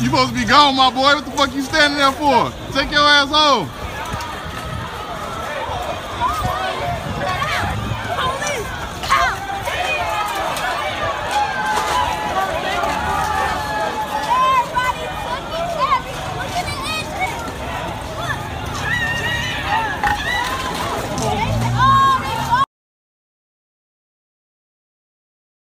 You supposed to be gone, my boy. What the fuck you standing there for? Take your ass home.